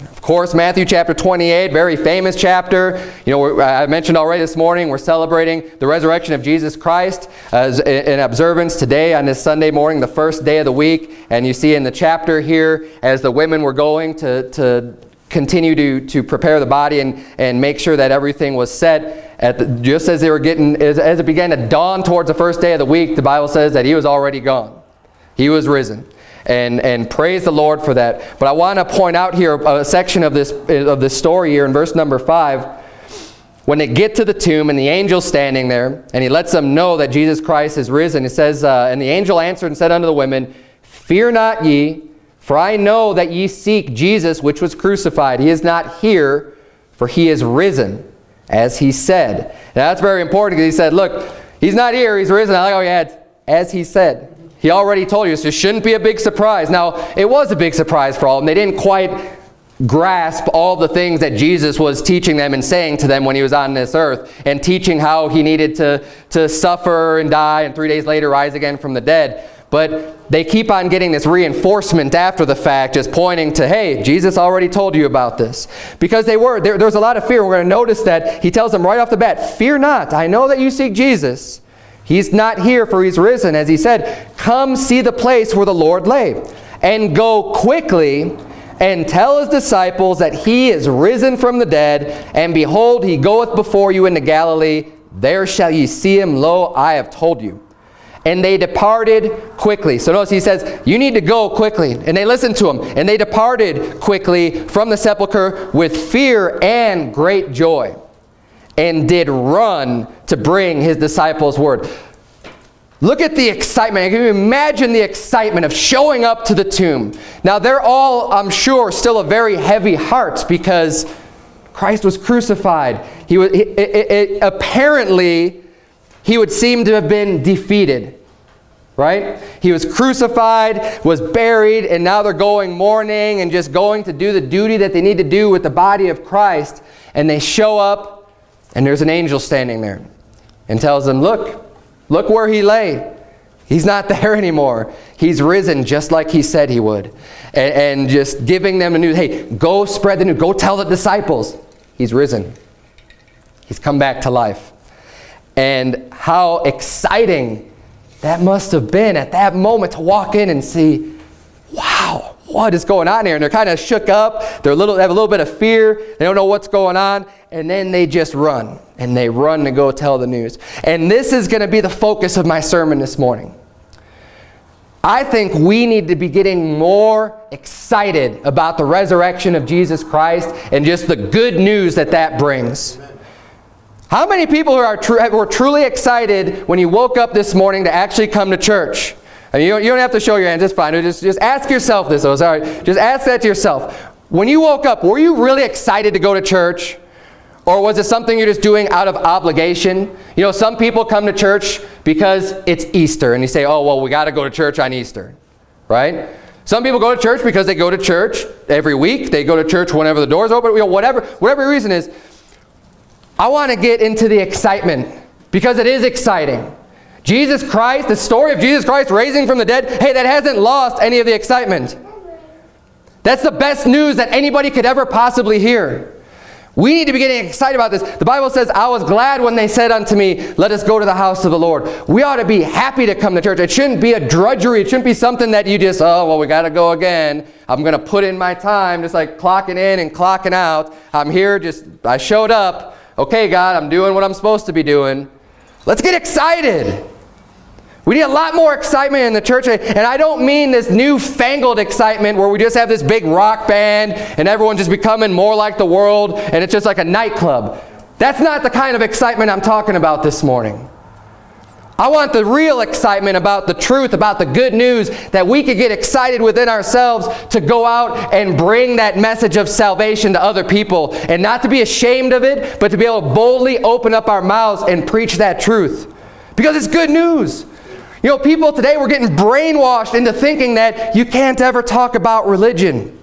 Of course, Matthew chapter 28, very famous chapter. You know, I mentioned already this morning, we're celebrating the resurrection of Jesus Christ as in observance today on this Sunday morning, the first day of the week. And you see in the chapter here, as the women were going to, to continue to, to prepare the body and, and make sure that everything was set, at the, just as they were getting, as, as it began to dawn towards the first day of the week, the Bible says that he was already gone. He was risen and, and praise the Lord for that. But I want to point out here a section of this, of this story here in verse number 5. When they get to the tomb and the angel's standing there, and he lets them know that Jesus Christ is risen, he says, uh, And the angel answered and said unto the women, Fear not ye, for I know that ye seek Jesus, which was crucified. He is not here, for he is risen, as he said. Now that's very important because he said, Look, he's not here, he's risen. I like how he adds, as he said. He already told you, so it shouldn't be a big surprise. Now, it was a big surprise for all of them. They didn't quite grasp all the things that Jesus was teaching them and saying to them when he was on this earth and teaching how he needed to, to suffer and die and three days later rise again from the dead. But they keep on getting this reinforcement after the fact, just pointing to, hey, Jesus already told you about this. Because they were, there, there was a lot of fear. We're going to notice that he tells them right off the bat, fear not. I know that you seek Jesus. He's not here, for he's risen. As he said, come see the place where the Lord lay, and go quickly and tell his disciples that he is risen from the dead, and behold, he goeth before you into Galilee. There shall ye see him. Lo, I have told you. And they departed quickly. So notice he says, you need to go quickly. And they listened to him. And they departed quickly from the sepulchre with fear and great joy and did run to bring his disciples word. Look at the excitement. Can you imagine the excitement of showing up to the tomb? Now, they're all, I'm sure, still a very heavy hearts because Christ was crucified. He was, it, it, it, apparently, he would seem to have been defeated. Right? He was crucified, was buried, and now they're going mourning and just going to do the duty that they need to do with the body of Christ. And they show up and there's an angel standing there and tells them, look, look where he lay. He's not there anymore. He's risen just like he said he would. And, and just giving them the news, hey, go spread the news. Go tell the disciples. He's risen. He's come back to life. And how exciting that must have been at that moment to walk in and see, wow, what is going on here? And they're kind of shook up. They're a little, they have a little bit of fear. They don't know what's going on. And then they just run. And they run to go tell the news. And this is going to be the focus of my sermon this morning. I think we need to be getting more excited about the resurrection of Jesus Christ and just the good news that that brings. How many people are were truly excited when you woke up this morning to actually come to church? I mean, you, don't, you don't have to show your hands, it's fine. Just, just ask yourself this, though, sorry. Just ask that to yourself. When you woke up, were you really excited to go to church? Or was it something you're just doing out of obligation? You know, some people come to church because it's Easter, and you say, oh, well, we got to go to church on Easter, right? Some people go to church because they go to church every week. They go to church whenever the doors open, you know, whatever, whatever reason is. I want to get into the excitement because it is exciting. Jesus Christ, the story of Jesus Christ raising from the dead, hey, that hasn't lost any of the excitement. That's the best news that anybody could ever possibly hear. We need to be getting excited about this. The Bible says, I was glad when they said unto me, let us go to the house of the Lord. We ought to be happy to come to church. It shouldn't be a drudgery. It shouldn't be something that you just, oh, well, we got to go again. I'm going to put in my time, just like clocking in and clocking out. I'm here, just, I showed up. Okay, God, I'm doing what I'm supposed to be doing. Let's get excited. We need a lot more excitement in the church. And I don't mean this newfangled excitement where we just have this big rock band and everyone's just becoming more like the world and it's just like a nightclub. That's not the kind of excitement I'm talking about this morning. I want the real excitement about the truth, about the good news, that we could get excited within ourselves to go out and bring that message of salvation to other people. And not to be ashamed of it, but to be able to boldly open up our mouths and preach that truth. Because it's good news. You know, people today were getting brainwashed into thinking that you can't ever talk about religion.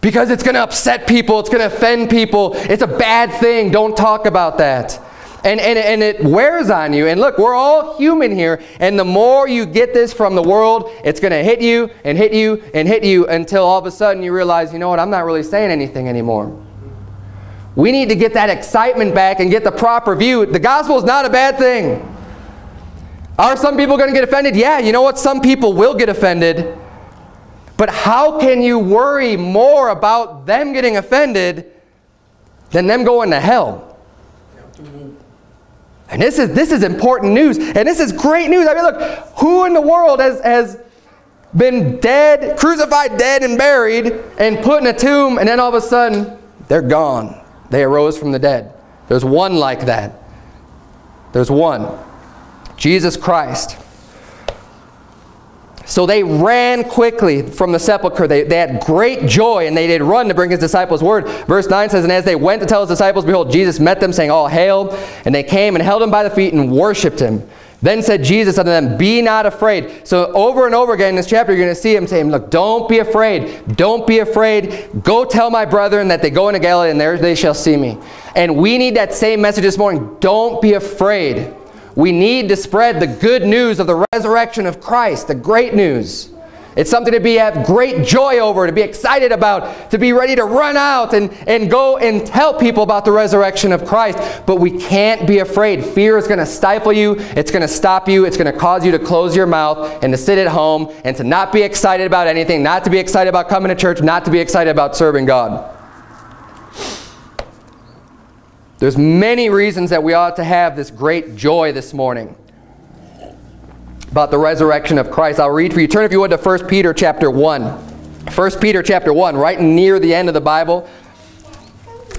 Because it's going to upset people, it's going to offend people, it's a bad thing, don't talk about that. And, and, and it wears on you. And look, we're all human here. And the more you get this from the world, it's going to hit you and hit you and hit you until all of a sudden you realize, you know what, I'm not really saying anything anymore. We need to get that excitement back and get the proper view. The gospel is not a bad thing. Are some people going to get offended? Yeah, you know what? Some people will get offended. But how can you worry more about them getting offended than them going to hell? And this is, this is important news. And this is great news. I mean, look, who in the world has, has been dead, crucified, dead, and buried, and put in a tomb, and then all of a sudden, they're gone. They arose from the dead. There's one like that. There's one. Jesus Christ. So they ran quickly from the sepulchre. They, they had great joy, and they did run to bring his disciples word. Verse 9 says, And as they went to tell his disciples, behold, Jesus met them, saying, All hail. And they came and held him by the feet and worshipped him. Then said Jesus unto them, Be not afraid. So over and over again in this chapter, you're going to see him saying, Look, don't be afraid. Don't be afraid. Go tell my brethren that they go into Galilee, and there they shall see me. And we need that same message this morning. Don't be afraid. We need to spread the good news of the resurrection of Christ, the great news. It's something to be have great joy over, to be excited about, to be ready to run out and, and go and tell people about the resurrection of Christ. But we can't be afraid. Fear is going to stifle you. It's going to stop you. It's going to cause you to close your mouth and to sit at home and to not be excited about anything, not to be excited about coming to church, not to be excited about serving God. There's many reasons that we ought to have this great joy this morning about the resurrection of Christ. I'll read for you. Turn if you would to 1 Peter chapter 1. 1 Peter chapter 1, right near the end of the Bible.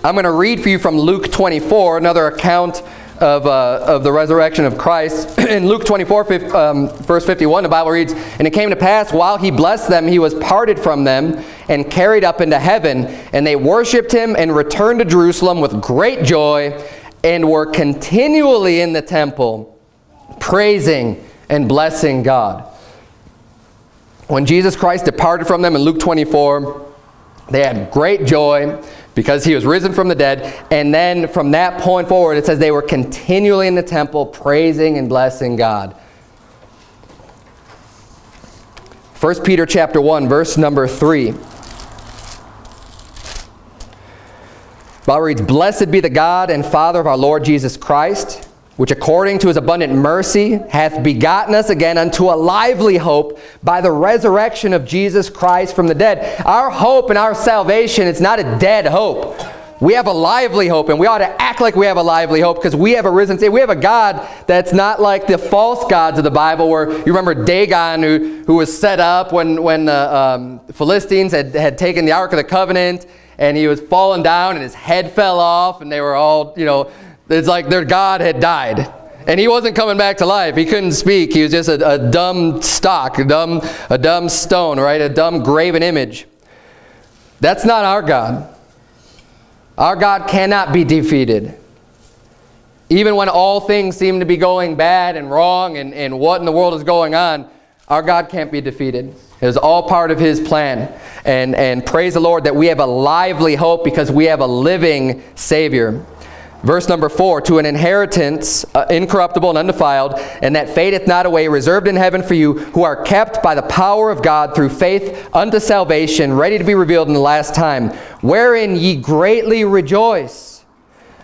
I'm going to read for you from Luke 24, another account of, uh, of the resurrection of Christ. In Luke 24, um, verse 51, the Bible reads, And it came to pass, while he blessed them, he was parted from them and carried up into heaven. And they worshipped him and returned to Jerusalem with great joy and were continually in the temple, praising and blessing God. When Jesus Christ departed from them in Luke 24, they had great joy because he was risen from the dead. And then from that point forward, it says they were continually in the temple praising and blessing God. 1 Peter chapter 1, verse number 3. Bible reads, Blessed be the God and Father of our Lord Jesus Christ, which according to his abundant mercy hath begotten us again unto a lively hope by the resurrection of Jesus Christ from the dead. Our hope and our salvation, it's not a dead hope. We have a lively hope, and we ought to act like we have a lively hope because we have a risen Savior. We have a God that's not like the false gods of the Bible where you remember Dagon who, who was set up when, when the um, Philistines had, had taken the Ark of the Covenant and he was falling down and his head fell off and they were all, you know, it's like their God had died. And he wasn't coming back to life. He couldn't speak. He was just a, a dumb stock, a dumb, a dumb stone, right? A dumb graven image. That's not our God. Our God cannot be defeated. Even when all things seem to be going bad and wrong and, and what in the world is going on, our God can't be defeated. It is all part of his plan. And, and praise the Lord that we have a lively hope because we have a living Savior. Verse number four, to an inheritance uh, incorruptible and undefiled, and that fadeth not away, reserved in heaven for you, who are kept by the power of God through faith unto salvation, ready to be revealed in the last time, wherein ye greatly rejoice.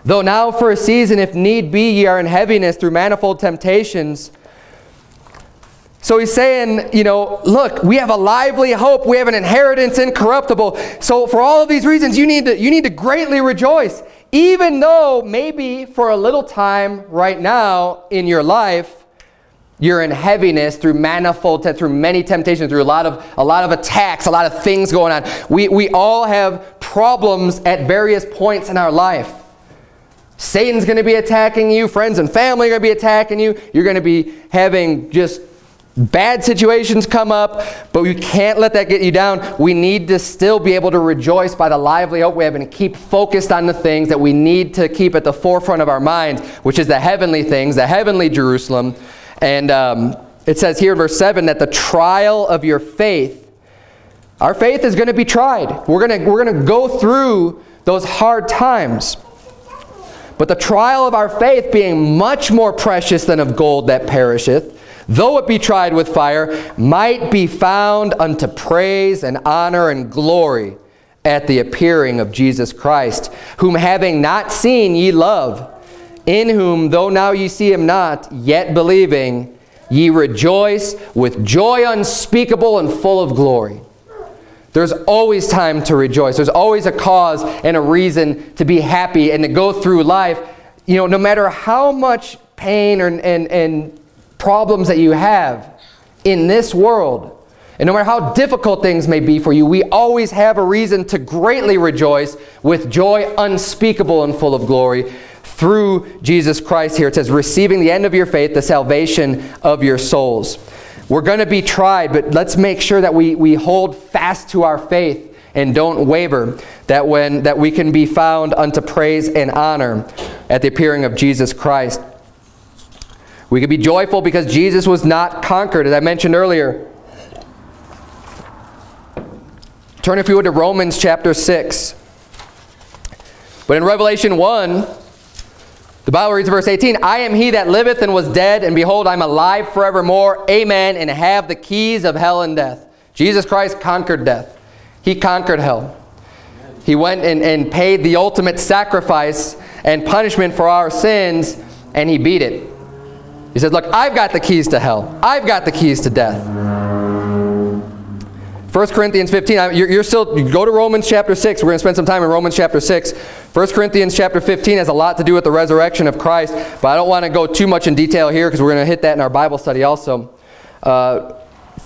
Though now for a season, if need be, ye are in heaviness through manifold temptations, so he's saying, you know, look, we have a lively hope. We have an inheritance incorruptible. So for all of these reasons, you need to, you need to greatly rejoice even though maybe for a little time right now in your life, you're in heaviness through manifold, through many temptations, through a lot of, a lot of attacks, a lot of things going on. We, we all have problems at various points in our life. Satan's going to be attacking you. Friends and family are going to be attacking you. You're going to be having just Bad situations come up, but we can't let that get you down. We need to still be able to rejoice by the lively hope we have and keep focused on the things that we need to keep at the forefront of our minds, which is the heavenly things, the heavenly Jerusalem. And um, it says here in verse 7 that the trial of your faith, our faith is going to be tried. We're going to, we're going to go through those hard times. But the trial of our faith being much more precious than of gold that perisheth, though it be tried with fire, might be found unto praise and honor and glory at the appearing of Jesus Christ, whom having not seen ye love, in whom, though now ye see him not, yet believing, ye rejoice with joy unspeakable and full of glory. There's always time to rejoice. There's always a cause and a reason to be happy and to go through life. You know, no matter how much pain and, and, and problems that you have in this world, and no matter how difficult things may be for you, we always have a reason to greatly rejoice with joy unspeakable and full of glory through Jesus Christ here. It says, receiving the end of your faith, the salvation of your souls. We're going to be tried, but let's make sure that we, we hold fast to our faith and don't waver, that, when, that we can be found unto praise and honor at the appearing of Jesus Christ. We can be joyful because Jesus was not conquered, as I mentioned earlier. Turn, if you would, to Romans chapter 6. But in Revelation 1, the Bible reads verse 18, I am he that liveth and was dead, and behold, I'm alive forevermore. Amen. And have the keys of hell and death. Jesus Christ conquered death. He conquered hell. He went and, and paid the ultimate sacrifice and punishment for our sins, and he beat it. He says, look, I've got the keys to hell. I've got the keys to death. 1 Corinthians 15, you're, you're still, you go to Romans chapter 6. We're going to spend some time in Romans chapter 6. 1 Corinthians chapter 15 has a lot to do with the resurrection of Christ, but I don't want to go too much in detail here because we're going to hit that in our Bible study also. Uh,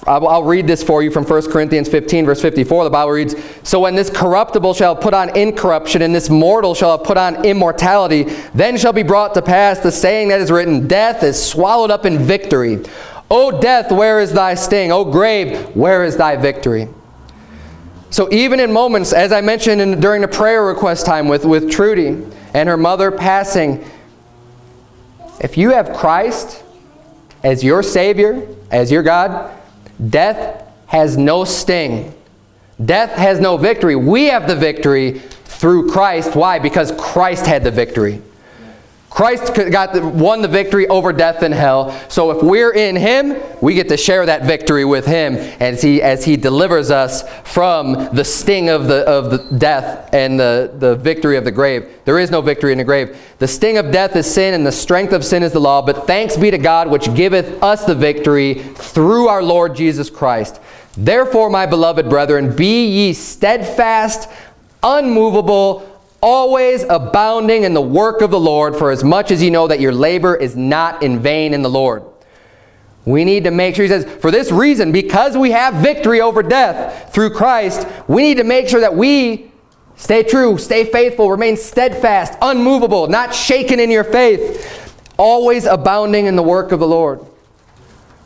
I'll read this for you from 1 Corinthians 15, verse 54. The Bible reads, So when this corruptible shall put on incorruption, and this mortal shall put on immortality, then shall be brought to pass the saying that is written, Death is swallowed up in victory. O death, where is thy sting? O grave, where is thy victory? So even in moments, as I mentioned in, during the prayer request time with, with Trudy and her mother passing, if you have Christ as your Savior, as your God, death has no sting. Death has no victory. We have the victory through Christ. Why? Because Christ had the victory. Christ got the, won the victory over death and hell. So if we're in him, we get to share that victory with him as he, as he delivers us from the sting of the, of the death and the, the victory of the grave. There is no victory in the grave. The sting of death is sin and the strength of sin is the law. But thanks be to God which giveth us the victory through our Lord Jesus Christ. Therefore, my beloved brethren, be ye steadfast, unmovable, always abounding in the work of the Lord, for as much as you know that your labor is not in vain in the Lord. We need to make sure, he says, for this reason, because we have victory over death through Christ, we need to make sure that we stay true, stay faithful, remain steadfast, unmovable, not shaken in your faith, always abounding in the work of the Lord.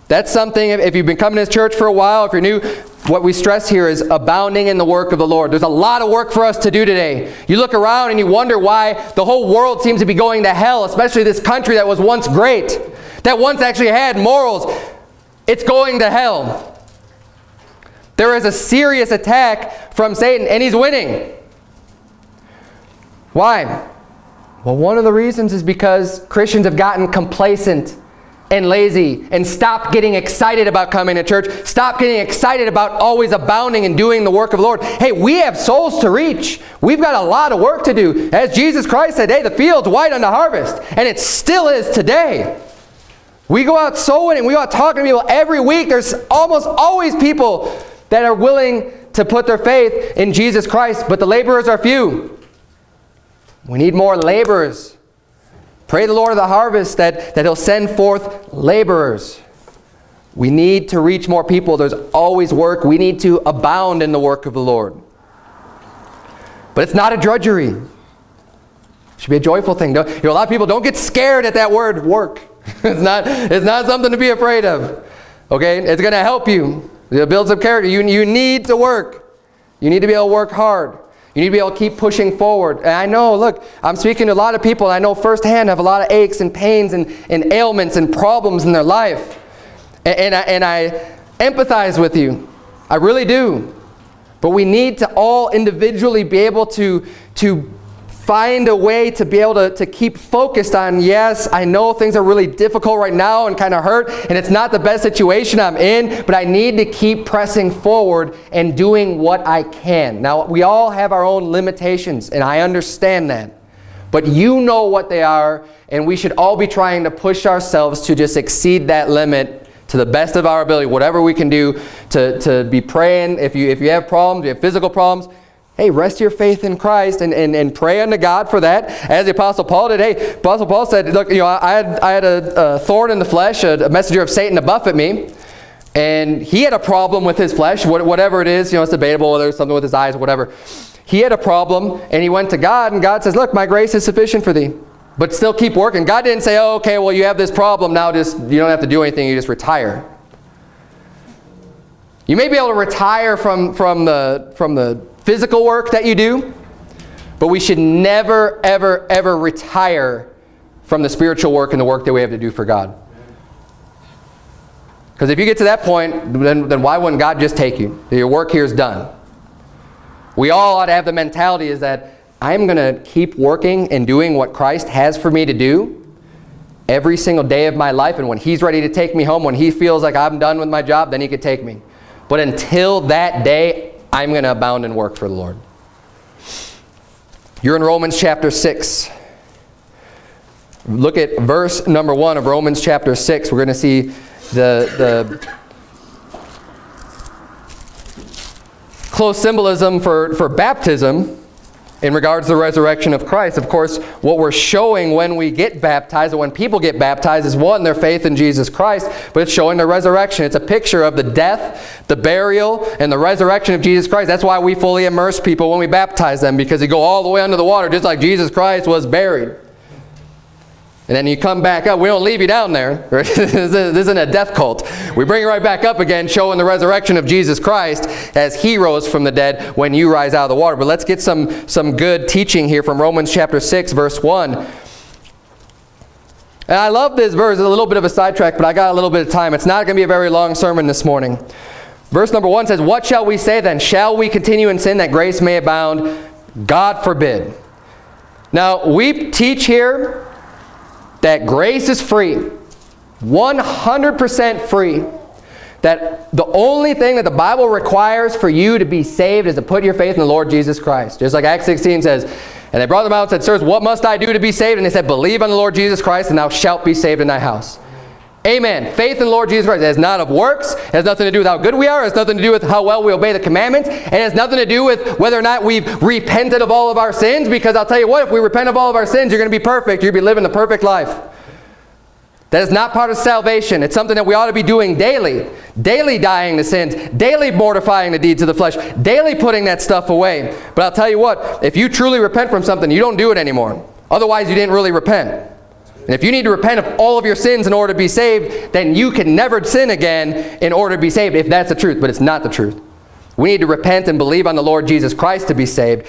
That's something, if you've been coming to this church for a while, if you're new, what we stress here is abounding in the work of the Lord. There's a lot of work for us to do today. You look around and you wonder why the whole world seems to be going to hell, especially this country that was once great, that once actually had morals. It's going to hell. There is a serious attack from Satan, and he's winning. Why? Well, one of the reasons is because Christians have gotten complacent and lazy and stop getting excited about coming to church. Stop getting excited about always abounding and doing the work of the Lord. Hey, we have souls to reach. We've got a lot of work to do. As Jesus Christ said, hey, the field's white unto harvest. And it still is today. We go out sowing and we go out talking to people every week. There's almost always people that are willing to put their faith in Jesus Christ, but the laborers are few. We need more laborers. Pray the Lord of the harvest that, that he'll send forth laborers. We need to reach more people. There's always work. We need to abound in the work of the Lord. But it's not a drudgery. It should be a joyful thing. You know, a lot of people don't get scared at that word, work. it's, not, it's not something to be afraid of. Okay? It's going to help you. It builds up character. You, you need to work. You need to be able to work hard. You need to be able to keep pushing forward. And I know, look, I'm speaking to a lot of people, I know firsthand have a lot of aches and pains and, and ailments and problems in their life. And, and, I, and I empathize with you. I really do. But we need to all individually be able to, to find a way to be able to, to keep focused on, yes, I know things are really difficult right now and kind of hurt, and it's not the best situation I'm in, but I need to keep pressing forward and doing what I can. Now, we all have our own limitations, and I understand that. But you know what they are, and we should all be trying to push ourselves to just exceed that limit to the best of our ability, whatever we can do to, to be praying. If you, if you have problems, you have physical problems, Hey, rest your faith in Christ and, and, and pray unto God for that. As the Apostle Paul did. Hey, Apostle Paul said, look, you know, I had, I had a, a thorn in the flesh, a, a, messenger of Satan to buffet me. And he had a problem with his flesh, whatever it is. You know, it's debatable whether it's something with his eyes or whatever. He had a problem, and he went to God, and God says, look, my grace is sufficient for thee. But still keep working. God didn't say, oh, okay, well, you have this problem. Now just, you don't have to do anything. You just retire. You may be able to retire from, from, the, from the physical work that you do, but we should never, ever, ever retire from the spiritual work and the work that we have to do for God. Because if you get to that point, then, then why wouldn't God just take you? Your work here is done. We all ought to have the mentality is that I'm going to keep working and doing what Christ has for me to do every single day of my life. And when he's ready to take me home, when he feels like I'm done with my job, then he could take me. But until that day, I'm going to abound in work for the Lord. You're in Romans chapter 6. Look at verse number 1 of Romans chapter 6. We're going to see the, the close symbolism for, for baptism in regards to the resurrection of Christ. Of course, what we're showing when we get baptized, or when people get baptized, is one, their faith in Jesus Christ, but it's showing the resurrection. It's a picture of the death, the burial, and the resurrection of Jesus Christ. That's why we fully immerse people when we baptize them, because they go all the way under the water, just like Jesus Christ was buried. And then you come back up. We don't leave you down there. this isn't a death cult. We bring you right back up again, showing the resurrection of Jesus Christ as he rose from the dead when you rise out of the water. But let's get some, some good teaching here from Romans chapter 6, verse 1. And I love this verse. It's a little bit of a sidetrack, but I got a little bit of time. It's not going to be a very long sermon this morning. Verse number 1 says, What shall we say then? Shall we continue in sin that grace may abound? God forbid. Now, we teach here that grace is free, 100% free. That the only thing that the Bible requires for you to be saved is to put your faith in the Lord Jesus Christ. Just like Acts 16 says, and they brought them out and said, Sirs, what must I do to be saved? And they said, Believe on the Lord Jesus Christ, and thou shalt be saved in thy house. Amen. Faith in Lord Jesus Christ. It has not of works. It has nothing to do with how good we are. It has nothing to do with how well we obey the commandments. And it has nothing to do with whether or not we've repented of all of our sins. Because I'll tell you what, if we repent of all of our sins, you're going to be perfect. You'll be living the perfect life. That is not part of salvation. It's something that we ought to be doing daily. Daily dying to sins. Daily mortifying the deeds of the flesh. Daily putting that stuff away. But I'll tell you what, if you truly repent from something, you don't do it anymore. Otherwise, you didn't really repent. And if you need to repent of all of your sins in order to be saved, then you can never sin again in order to be saved, if that's the truth. But it's not the truth. We need to repent and believe on the Lord Jesus Christ to be saved.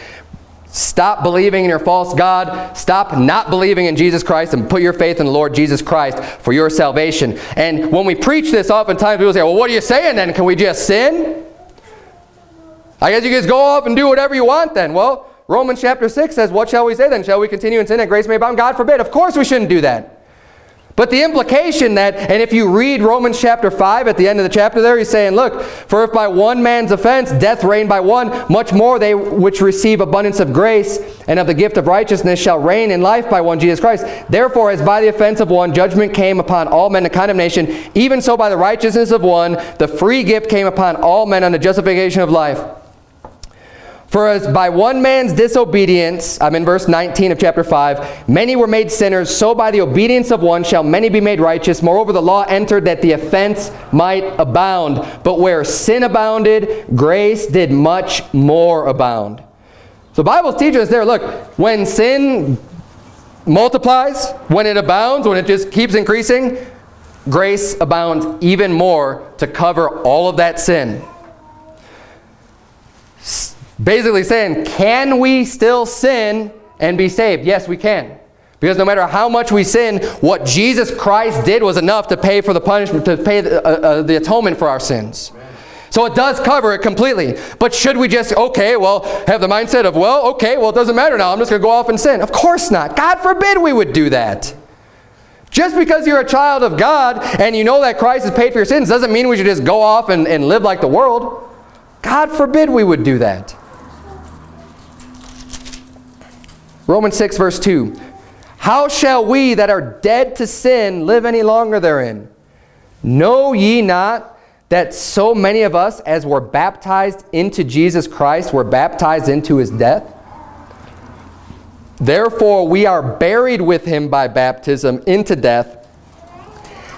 Stop believing in your false God. Stop not believing in Jesus Christ and put your faith in the Lord Jesus Christ for your salvation. And when we preach this, oftentimes people say, well, what are you saying then? Can we just sin? I guess you just go off and do whatever you want then. Well, Romans chapter 6 says, What shall we say then? Shall we continue in sin that grace may abound? God forbid. Of course we shouldn't do that. But the implication that, and if you read Romans chapter 5 at the end of the chapter there, he's saying, look, for if by one man's offense death reigned by one, much more they which receive abundance of grace and of the gift of righteousness shall reign in life by one Jesus Christ. Therefore, as by the offense of one judgment came upon all men to condemnation, even so by the righteousness of one the free gift came upon all men unto justification of life. For as by one man's disobedience, I'm in verse 19 of chapter 5, many were made sinners, so by the obedience of one shall many be made righteous. Moreover, the law entered that the offense might abound. But where sin abounded, grace did much more abound. So the Bible's teaching us there, look, when sin multiplies, when it abounds, when it just keeps increasing, grace abounds even more to cover all of that sin. Basically saying, can we still sin and be saved? Yes, we can. Because no matter how much we sin, what Jesus Christ did was enough to pay for the punishment, to pay the, uh, uh, the atonement for our sins. So it does cover it completely. But should we just, okay, well, have the mindset of, well, okay, well, it doesn't matter now. I'm just going to go off and sin. Of course not. God forbid we would do that. Just because you're a child of God and you know that Christ has paid for your sins doesn't mean we should just go off and, and live like the world. God forbid we would do that. Romans 6 verse 2. How shall we that are dead to sin live any longer therein? Know ye not that so many of us as were baptized into Jesus Christ were baptized into his death? Therefore we are buried with him by baptism into death,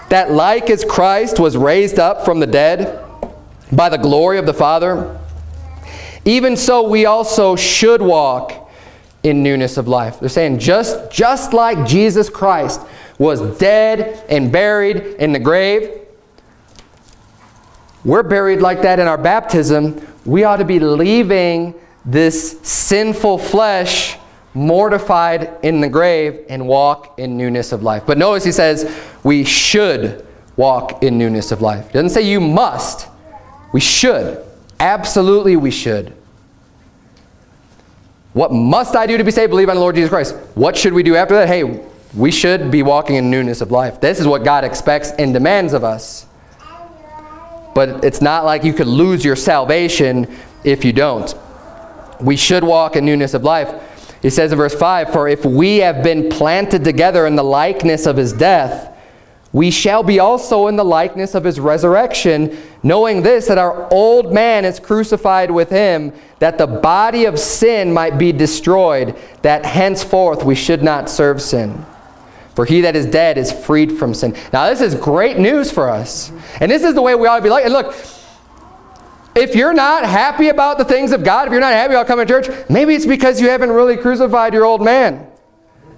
that like as Christ was raised up from the dead by the glory of the Father, even so we also should walk in newness of life. They're saying just, just like Jesus Christ was dead and buried in the grave, we're buried like that in our baptism. We ought to be leaving this sinful flesh mortified in the grave and walk in newness of life. But notice he says we should walk in newness of life. It doesn't say you must. We should. Absolutely we should. What must I do to be saved? Believe on the Lord Jesus Christ. What should we do after that? Hey, we should be walking in newness of life. This is what God expects and demands of us. But it's not like you could lose your salvation if you don't. We should walk in newness of life. He says in verse 5, For if we have been planted together in the likeness of his death, we shall be also in the likeness of his resurrection, knowing this, that our old man is crucified with him, that the body of sin might be destroyed, that henceforth we should not serve sin. For he that is dead is freed from sin. Now this is great news for us. And this is the way we ought to be like. And look, if you're not happy about the things of God, if you're not happy about coming to church, maybe it's because you haven't really crucified your old man.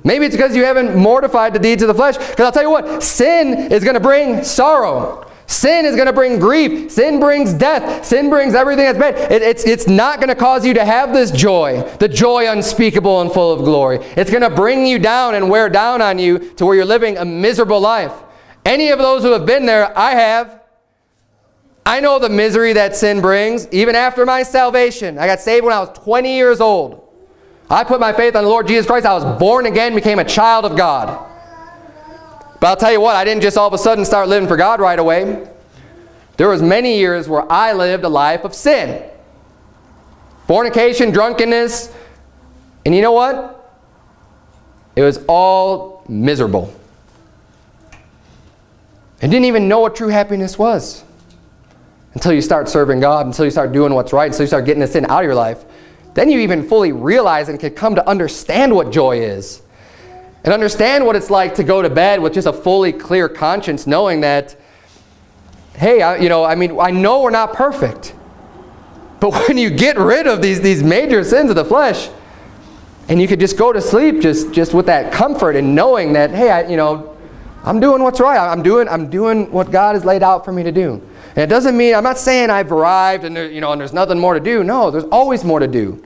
Maybe it's because you haven't mortified the deeds of the flesh. Because I'll tell you what, sin is going to bring sorrow. Sin is going to bring grief. Sin brings death. Sin brings everything that's bad. It, it's, it's not going to cause you to have this joy, the joy unspeakable and full of glory. It's going to bring you down and wear down on you to where you're living a miserable life. Any of those who have been there, I have. I know the misery that sin brings, even after my salvation. I got saved when I was 20 years old. I put my faith on the Lord Jesus Christ. I was born again, became a child of God. But I'll tell you what, I didn't just all of a sudden start living for God right away. There was many years where I lived a life of sin. Fornication, drunkenness, and you know what? It was all miserable. I didn't even know what true happiness was until you start serving God, until you start doing what's right, until you start getting the sin out of your life. Then you even fully realize and can come to understand what joy is. And understand what it's like to go to bed with just a fully clear conscience, knowing that, hey, I, you know, I mean, I know we're not perfect. But when you get rid of these, these major sins of the flesh, and you could just go to sleep just, just with that comfort and knowing that, hey, I, you know, I'm doing what's right. I'm doing, I'm doing what God has laid out for me to do. And it doesn't mean, I'm not saying I've arrived and, there, you know, and there's nothing more to do. No, there's always more to do.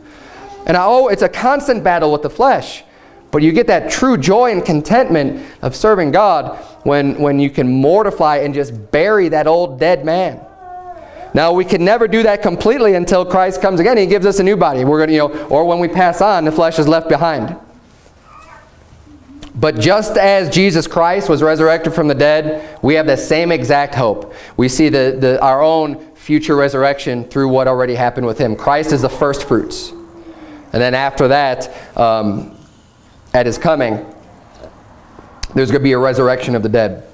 And I, oh, it's a constant battle with the flesh. But you get that true joy and contentment of serving God when, when you can mortify and just bury that old dead man. Now, we can never do that completely until Christ comes again. He gives us a new body. We're gonna, you know, or when we pass on, the flesh is left behind. But just as Jesus Christ was resurrected from the dead, we have the same exact hope. We see the, the, our own future resurrection through what already happened with him. Christ is the first fruits. And then after that, um, at his coming, there's going to be a resurrection of the dead.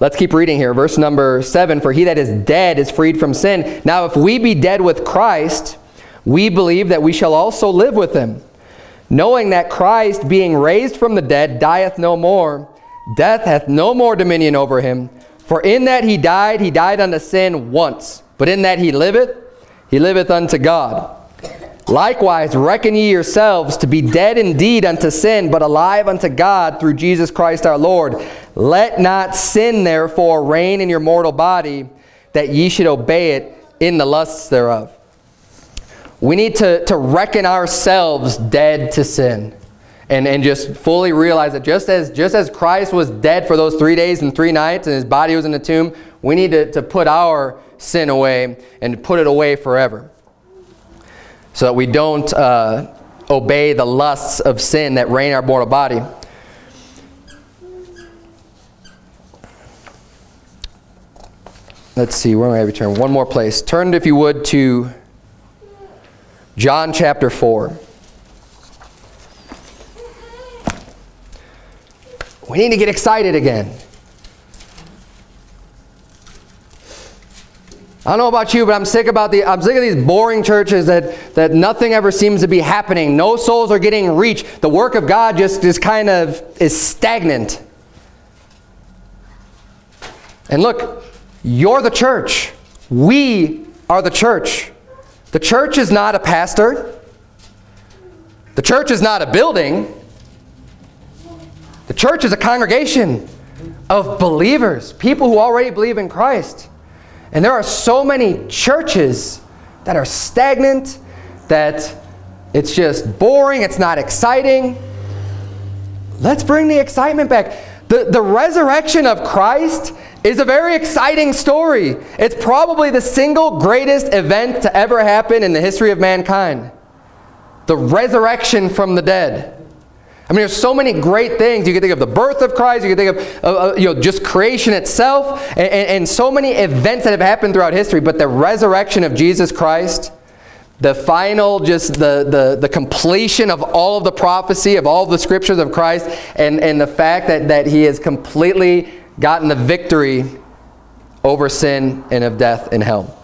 Let's keep reading here. Verse number 7, For he that is dead is freed from sin. Now if we be dead with Christ, we believe that we shall also live with him knowing that Christ, being raised from the dead, dieth no more. Death hath no more dominion over him. For in that he died, he died unto sin once. But in that he liveth, he liveth unto God. Likewise, reckon ye yourselves to be dead indeed unto sin, but alive unto God through Jesus Christ our Lord. Let not sin therefore reign in your mortal body, that ye should obey it in the lusts thereof. We need to, to reckon ourselves dead to sin. And, and just fully realize that just as, just as Christ was dead for those three days and three nights and his body was in the tomb, we need to, to put our sin away and put it away forever so that we don't uh, obey the lusts of sin that reign our mortal body. Let's see, where am I return? One more place. Turn, if you would, to John chapter 4. We need to get excited again. I don't know about you, but I'm sick about the I'm sick of these boring churches that that nothing ever seems to be happening. No souls are getting reached. The work of God just is kind of is stagnant. And look, you're the church. We are the church. The church is not a pastor. The church is not a building. The church is a congregation of believers, people who already believe in Christ. And there are so many churches that are stagnant, that it's just boring, it's not exciting. Let's bring the excitement back. The, the resurrection of Christ is a very exciting story. It's probably the single greatest event to ever happen in the history of mankind. The resurrection from the dead. I mean, there's so many great things. You can think of the birth of Christ. You can think of uh, you know, just creation itself and, and, and so many events that have happened throughout history. But the resurrection of Jesus Christ, the final, just the, the, the completion of all of the prophecy, of all of the scriptures of Christ, and, and the fact that, that he has completely gotten the victory over sin and of death and hell.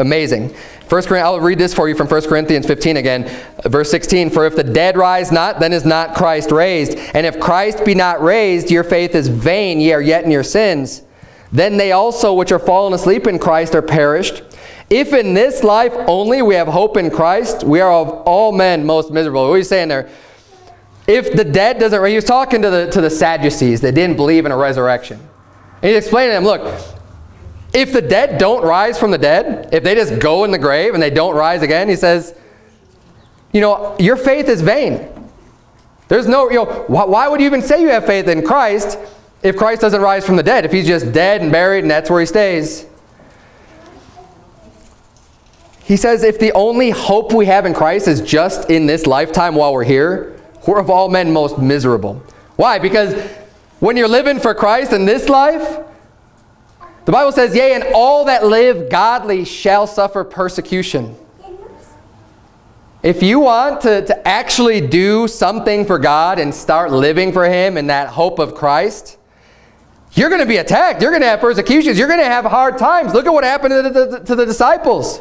Amazing. First, I'll read this for you from 1 Corinthians 15 again, verse 16. For if the dead rise not, then is not Christ raised. And if Christ be not raised, your faith is vain, ye are yet in your sins. Then they also which are fallen asleep in Christ are perished. If in this life only we have hope in Christ, we are of all men most miserable. What are you saying there? If the dead doesn't, he was talking to the, to the Sadducees that didn't believe in a resurrection. And he's explaining to them, look, if the dead don't rise from the dead, if they just go in the grave and they don't rise again, he says, you know, your faith is vain. There's no, you know, why, would you even say you have faith in Christ if Christ doesn't rise from the dead, if he's just dead and buried and that's where he stays? He says if the only hope we have in Christ is just in this lifetime while we're here, we're of all men most miserable. Why? Because when you're living for Christ in this life, the Bible says, Yea, and all that live godly shall suffer persecution. If you want to, to actually do something for God and start living for Him in that hope of Christ, you're going to be attacked. You're going to have persecutions. You're going to have hard times. Look at what happened to the, to the disciples.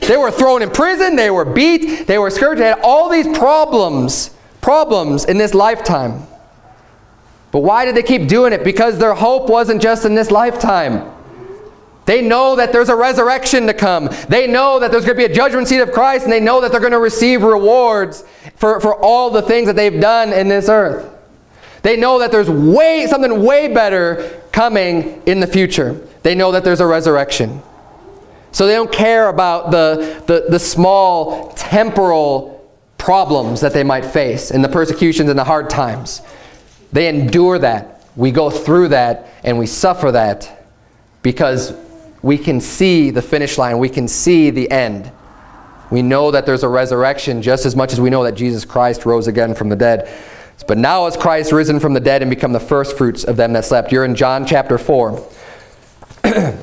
They were thrown in prison. They were beat. They were scourged. They had all these problems, problems in this lifetime. But why did they keep doing it? Because their hope wasn't just in this lifetime. They know that there's a resurrection to come. They know that there's going to be a judgment seat of Christ, and they know that they're going to receive rewards for, for all the things that they've done in this earth. They know that there's way something way better coming in the future. They know that there's a resurrection. So they don't care about the, the, the small temporal problems that they might face and the persecutions and the hard times. They endure that. We go through that and we suffer that because we can see the finish line. We can see the end. We know that there's a resurrection just as much as we know that Jesus Christ rose again from the dead. But now has Christ risen from the dead and become the first fruits of them that slept. You're in John chapter 4.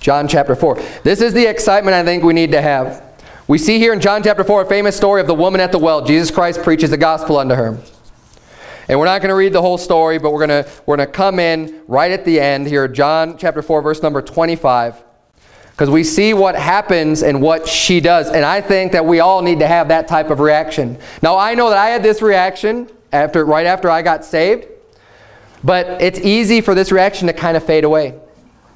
John chapter 4. This is the excitement I think we need to have. We see here in John chapter 4 a famous story of the woman at the well. Jesus Christ preaches the gospel unto her. And we're not going to read the whole story, but we're going to, we're going to come in right at the end here, John chapter 4, verse number 25. Because we see what happens and what she does. And I think that we all need to have that type of reaction. Now, I know that I had this reaction after, right after I got saved. But it's easy for this reaction to kind of fade away.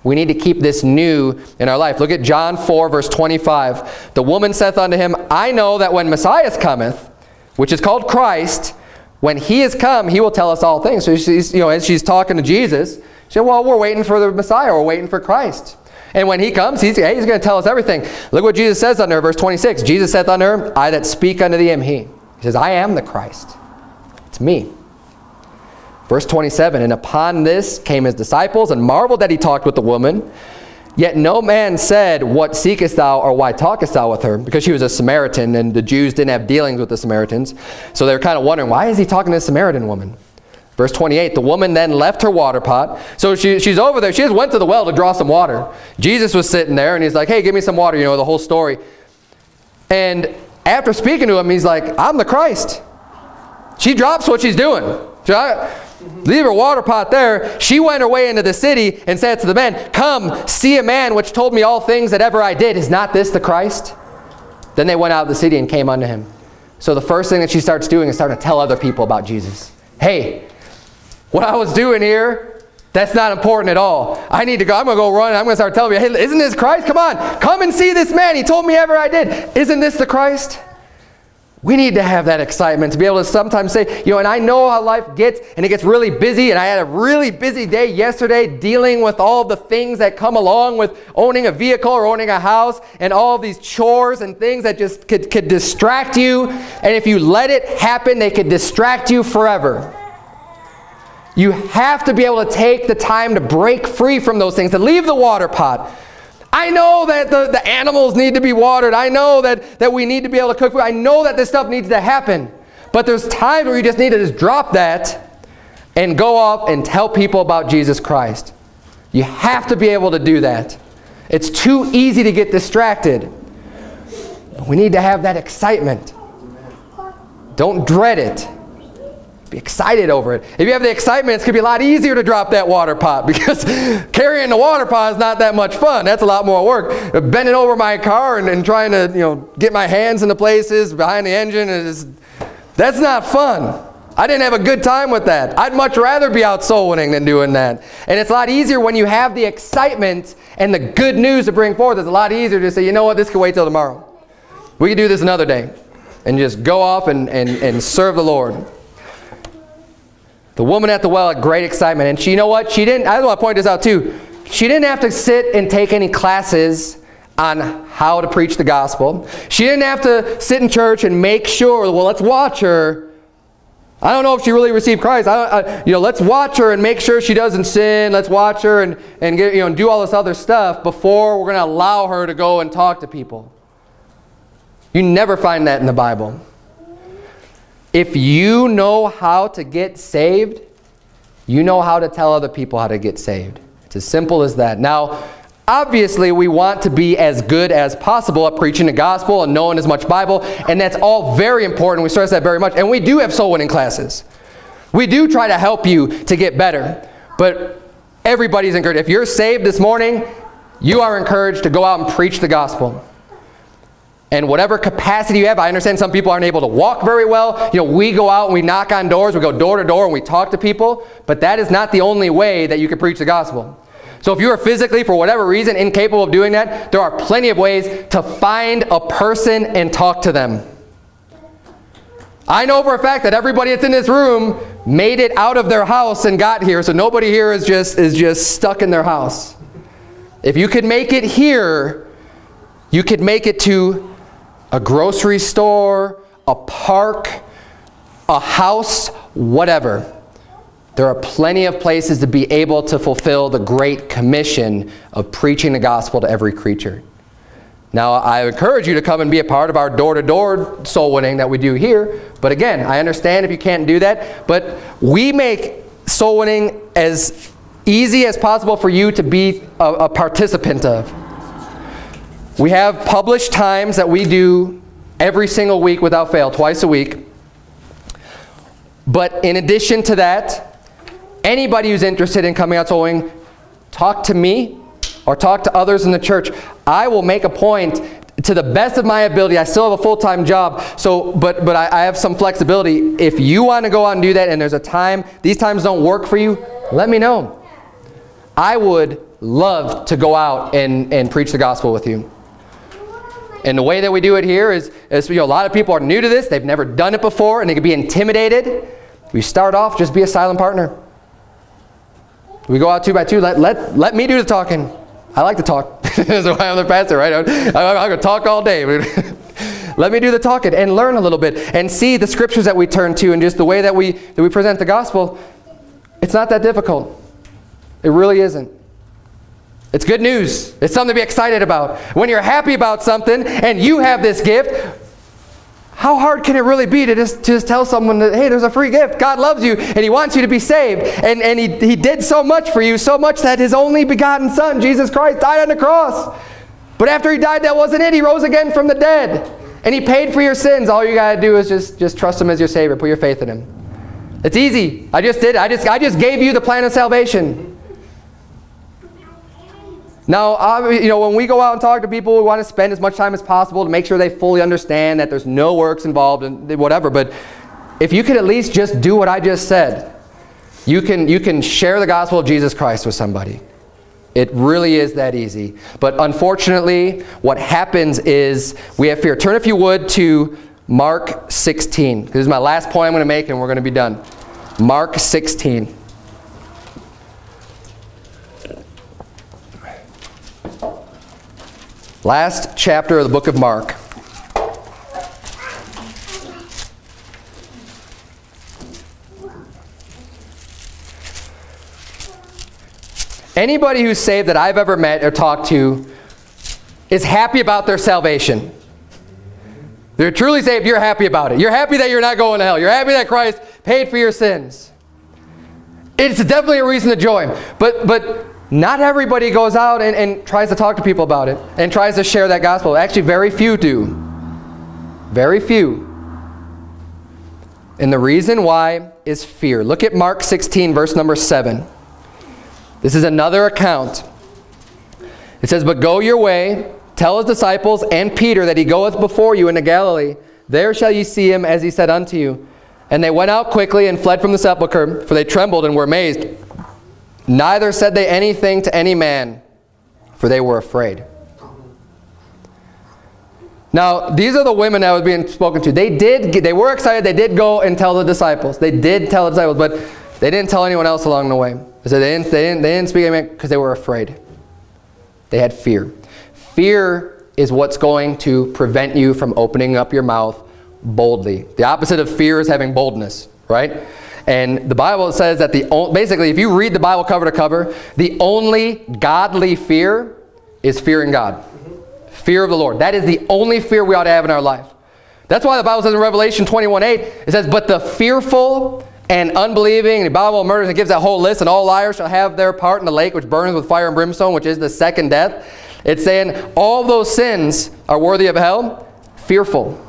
We need to keep this new in our life. Look at John 4, verse 25. The woman saith unto him, I know that when Messiah cometh, which is called Christ, when he has come, he will tell us all things. So she's, you know, as she's talking to Jesus, she said, well, we're waiting for the Messiah. We're waiting for Christ. And when he comes, he's, hey, he's going to tell us everything. Look what Jesus says unto her, verse 26. Jesus saith unto her, I that speak unto thee am he. He He says, I am the Christ. It's me. Verse 27, And upon this came his disciples and marveled that he talked with the woman. Yet no man said, What seekest thou, or why talkest thou with her? Because she was a Samaritan, and the Jews didn't have dealings with the Samaritans. So they're kind of wondering, why is he talking to a Samaritan woman? Verse 28, the woman then left her water pot. So she, she's over there. She just went to the well to draw some water. Jesus was sitting there, and he's like, hey, give me some water, you know, the whole story. And after speaking to him, he's like, I'm the Christ. She drops what she's doing. Leave her water pot there. She went her way into the city and said to the men, Come, see a man which told me all things that ever I did. Is not this the Christ? Then they went out of the city and came unto him. So the first thing that she starts doing is starting to tell other people about Jesus. Hey, what I was doing here, that's not important at all. I need to go. I'm going to go run. I'm going to start telling you, hey, isn't this Christ? Come on, come and see this man. He told me ever I did. Isn't this the Christ? We need to have that excitement to be able to sometimes say, you know, and I know how life gets, and it gets really busy, and I had a really busy day yesterday dealing with all the things that come along with owning a vehicle or owning a house, and all these chores and things that just could, could distract you. And if you let it happen, they could distract you forever. You have to be able to take the time to break free from those things, to leave the water pot, I know that the, the animals need to be watered. I know that, that we need to be able to cook food. I know that this stuff needs to happen. But there's times where you just need to just drop that and go off and tell people about Jesus Christ. You have to be able to do that. It's too easy to get distracted. We need to have that excitement. Don't dread it. Be excited over it. If you have the excitement, it's going to be a lot easier to drop that water pot because carrying the water pot is not that much fun. That's a lot more work. Bending over my car and, and trying to you know get my hands into places behind the engine, is, that's not fun. I didn't have a good time with that. I'd much rather be out soul winning than doing that. And it's a lot easier when you have the excitement and the good news to bring forth. It's a lot easier to say, you know what, this can wait till tomorrow. We can do this another day. And just go off and, and, and serve the Lord. The woman at the well had great excitement. And she, you know what? She didn't, I want to point this out too. She didn't have to sit and take any classes on how to preach the gospel. She didn't have to sit in church and make sure, well, let's watch her. I don't know if she really received Christ. I, I, you know, let's watch her and make sure she doesn't sin. Let's watch her and, and get, you know, and do all this other stuff before we're going to allow her to go and talk to people. You never find that in the Bible. If you know how to get saved, you know how to tell other people how to get saved. It's as simple as that. Now, obviously, we want to be as good as possible at preaching the gospel and knowing as much Bible, and that's all very important. We stress that very much. And we do have soul winning classes. We do try to help you to get better, but everybody's encouraged. If you're saved this morning, you are encouraged to go out and preach the gospel and whatever capacity you have. I understand some people aren't able to walk very well. You know, we go out and we knock on doors, we go door to door and we talk to people, but that is not the only way that you can preach the gospel. So if you are physically, for whatever reason, incapable of doing that, there are plenty of ways to find a person and talk to them. I know for a fact that everybody that's in this room made it out of their house and got here, so nobody here is just, is just stuck in their house. If you could make it here, you could make it to a grocery store, a park, a house, whatever. There are plenty of places to be able to fulfill the great commission of preaching the gospel to every creature. Now, I encourage you to come and be a part of our door-to-door -door soul winning that we do here. But again, I understand if you can't do that. But we make soul winning as easy as possible for you to be a, a participant of. We have published times that we do every single week without fail, twice a week. But in addition to that, anybody who's interested in coming out soul winning, talk to me or talk to others in the church. I will make a point to the best of my ability. I still have a full-time job, so but but I, I have some flexibility. If you want to go out and do that and there's a time, these times don't work for you, let me know. I would love to go out and, and preach the gospel with you. And the way that we do it here is, is you know, a lot of people are new to this. They've never done it before, and they can be intimidated. We start off, just be a silent partner. We go out two by two. Let, let, let me do the talking. I like to talk. That's why I'm the pastor, right? I'm, I'm going to talk all day. Let me do the talking and learn a little bit and see the scriptures that we turn to and just the way that we, that we present the gospel. It's not that difficult. It really isn't. It's good news. It's something to be excited about. When you're happy about something and you have this gift, how hard can it really be to just, to just tell someone that, hey, there's a free gift. God loves you and he wants you to be saved. And, and he, he did so much for you, so much that his only begotten son, Jesus Christ, died on the cross. But after he died, that wasn't it. He rose again from the dead. And he paid for your sins. All you got to do is just, just trust him as your Savior. Put your faith in him. It's easy. I just did I just, I just gave you the plan of salvation. Now, you know, when we go out and talk to people, we want to spend as much time as possible to make sure they fully understand that there's no works involved and whatever. But if you could at least just do what I just said, you can, you can share the gospel of Jesus Christ with somebody. It really is that easy. But unfortunately, what happens is we have fear. Turn, if you would, to Mark 16. This is my last point I'm going to make, and we're going to be done. Mark 16. Last chapter of the book of Mark. Anybody who's saved that I've ever met or talked to is happy about their salvation. They're truly saved, you're happy about it. You're happy that you're not going to hell. You're happy that Christ paid for your sins. It's definitely a reason to join. But, but not everybody goes out and, and tries to talk to people about it and tries to share that gospel. Actually, very few do. Very few. And the reason why is fear. Look at Mark 16, verse number 7. This is another account. It says, But go your way, tell his disciples and Peter that he goeth before you into Galilee. There shall ye see him as he said unto you. And they went out quickly and fled from the sepulchre, for they trembled and were amazed. Neither said they anything to any man, for they were afraid. Now, these are the women that was being spoken to. They did, they were excited. They did go and tell the disciples. They did tell the disciples, but they didn't tell anyone else along the way. They said they didn't, they didn't, they didn't speak because they were afraid. They had fear. Fear is what's going to prevent you from opening up your mouth boldly. The opposite of fear is having boldness, right? And the Bible says that the basically, if you read the Bible cover to cover, the only godly fear is fearing God. Fear of the Lord. That is the only fear we ought to have in our life. That's why the Bible says in Revelation 21:8, it says, But the fearful and unbelieving and abominable murders, it gives that whole list, and all liars shall have their part in the lake which burns with fire and brimstone, which is the second death. It's saying all those sins are worthy of hell. Fearful.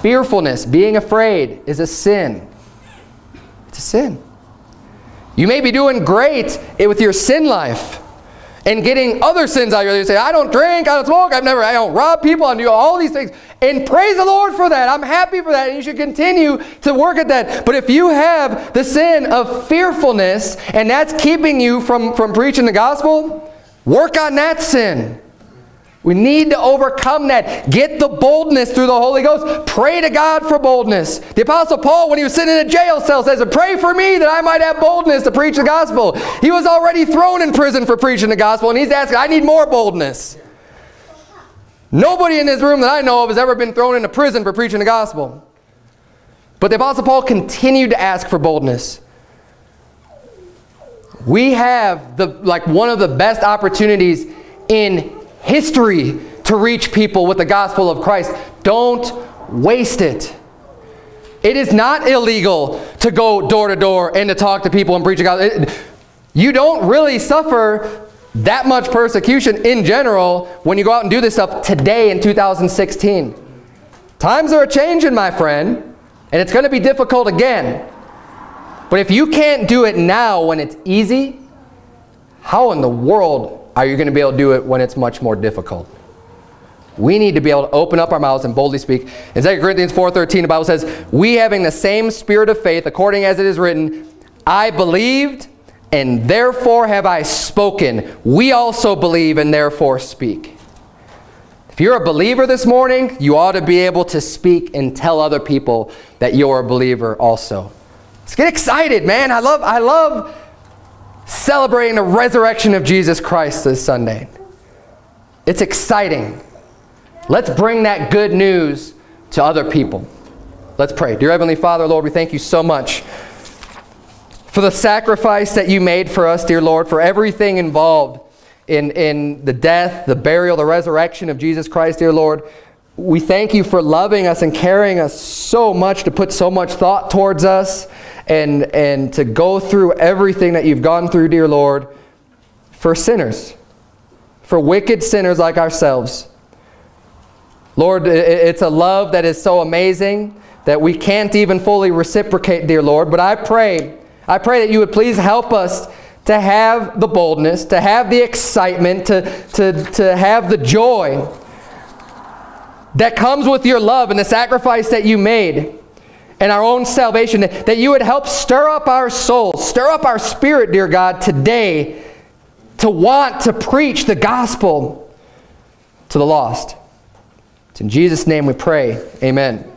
Fearfulness, being afraid, is a sin. A sin. You may be doing great with your sin life and getting other sins out of life. You say, I don't drink, I don't smoke, I've never, I don't rob people, I do all these things. And praise the Lord for that. I'm happy for that. And you should continue to work at that. But if you have the sin of fearfulness and that's keeping you from, from preaching the gospel, work on that sin. We need to overcome that. Get the boldness through the Holy Ghost. Pray to God for boldness. The Apostle Paul, when he was sitting in a jail cell, says, Pray for me that I might have boldness to preach the gospel. He was already thrown in prison for preaching the gospel, and he's asking, I need more boldness. Nobody in this room that I know of has ever been thrown into prison for preaching the gospel. But the Apostle Paul continued to ask for boldness. We have the like one of the best opportunities in history to reach people with the gospel of Christ. Don't waste it. It is not illegal to go door to door and to talk to people and preach the gospel. You don't really suffer that much persecution in general when you go out and do this stuff today in 2016. Times are changing, my friend, and it's going to be difficult again. But if you can't do it now when it's easy, how in the world are you going to be able to do it when it's much more difficult? We need to be able to open up our mouths and boldly speak. In 2 Corinthians 4.13, the Bible says, We having the same spirit of faith, according as it is written, I believed, and therefore have I spoken. We also believe and therefore speak. If you're a believer this morning, you ought to be able to speak and tell other people that you're a believer also. Let's get excited, man. I love, I love celebrating the resurrection of Jesus Christ this Sunday. It's exciting. Let's bring that good news to other people. Let's pray. Dear Heavenly Father, Lord, we thank you so much for the sacrifice that you made for us, dear Lord, for everything involved in, in the death, the burial, the resurrection of Jesus Christ, dear Lord. We thank you for loving us and carrying us so much, to put so much thought towards us, and, and to go through everything that you've gone through, dear Lord, for sinners, for wicked sinners like ourselves. Lord, it's a love that is so amazing that we can't even fully reciprocate, dear Lord. But I pray, I pray that you would please help us to have the boldness, to have the excitement, to, to, to have the joy that comes with your love and the sacrifice that you made and our own salvation, that you would help stir up our souls, stir up our spirit, dear God, today to want to preach the gospel to the lost. It's in Jesus' name we pray. Amen.